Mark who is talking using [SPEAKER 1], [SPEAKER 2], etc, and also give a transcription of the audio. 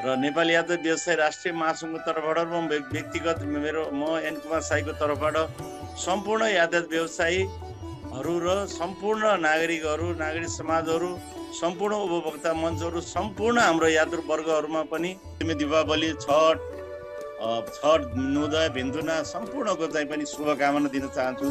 [SPEAKER 1] र नेपाली यातायात व्यवसाय राष्ट्रिय महासङ्घको तर्फबाट र व्यक्तिगत मेरो म एन कुमार साईको तर्फबाट सम्पूर्ण यातायात व्यवसायीहरू र सम्पूर्ण नागरिकहरू नागरिक समाजहरू सम्पूर्ण उपभोक्ता मञ्चहरू सम्पूर्ण हाम्रो यात्रु वर्गहरूमा पनि दीपावली छठ छठ नुदय भिन्दुना सम्पूर्णको चाहिँ पनि शुभकामना दिन चाहन्छु।